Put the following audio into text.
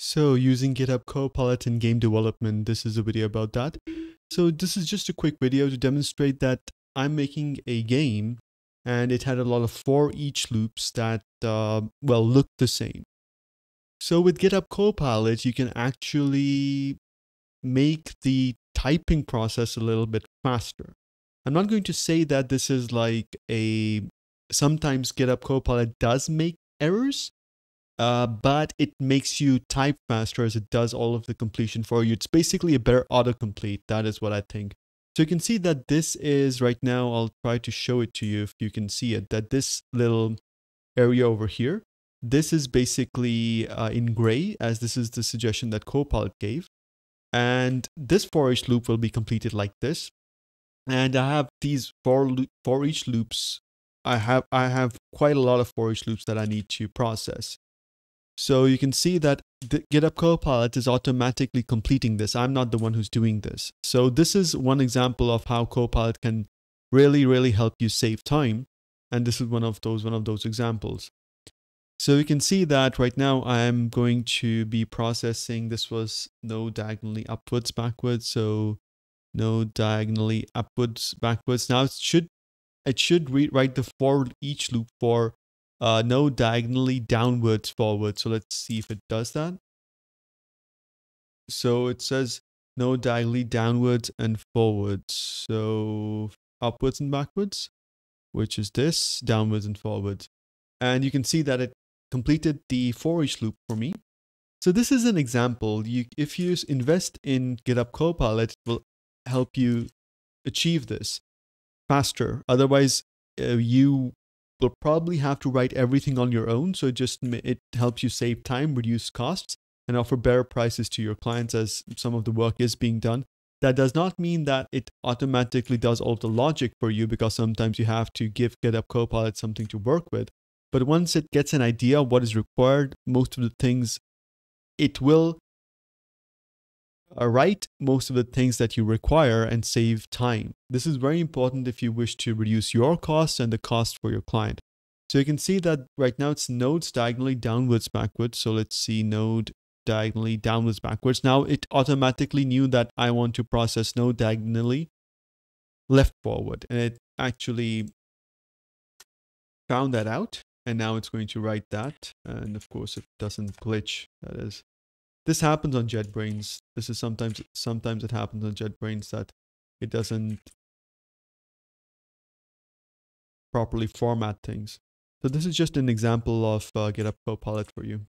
So using GitHub Copilot in game development, this is a video about that. So this is just a quick video to demonstrate that I'm making a game and it had a lot of for each loops that, uh, well, look the same. So with GitHub Copilot, you can actually make the typing process a little bit faster. I'm not going to say that this is like a, sometimes GitHub Copilot does make errors, uh, but it makes you type faster as it does all of the completion for you. It's basically a better autocomplete. That is what I think. So you can see that this is right now, I'll try to show it to you if you can see it, that this little area over here, this is basically uh, in gray as this is the suggestion that Copilot gave. And this for each loop will be completed like this. And I have these for, for each loops. I have, I have quite a lot of for each loops that I need to process. So you can see that GitHub Copilot is automatically completing this. I'm not the one who's doing this. So this is one example of how Copilot can really, really help you save time. And this is one of those, one of those examples. So you can see that right now I'm going to be processing, this was no diagonally upwards, backwards. So no diagonally upwards, backwards. Now it should, it should write the for each loop for uh, no diagonally downwards forward. So let's see if it does that. So it says no diagonally downwards and forwards. So upwards and backwards, which is this, downwards and forwards. And you can see that it completed the for each loop for me. So this is an example. You, if you invest in GitHub Copilot, it will help you achieve this faster. Otherwise, uh, you will probably have to write everything on your own. So it just it helps you save time, reduce costs, and offer better prices to your clients as some of the work is being done. That does not mean that it automatically does all the logic for you because sometimes you have to give GitHub Copilot something to work with. But once it gets an idea of what is required, most of the things it will Uh, write most of the things that you require and save time. This is very important if you wish to reduce your costs and the cost for your client. So you can see that right now it's nodes diagonally downwards backwards. So let's see node diagonally downwards backwards. Now it automatically knew that I want to process node diagonally left forward. And it actually found that out. And now it's going to write that. And of course, it doesn't glitch, that is. This happens on JetBrains. This is sometimes sometimes it happens on JetBrains that it doesn't properly format things. So this is just an example of uh, GitHub Copilot for you.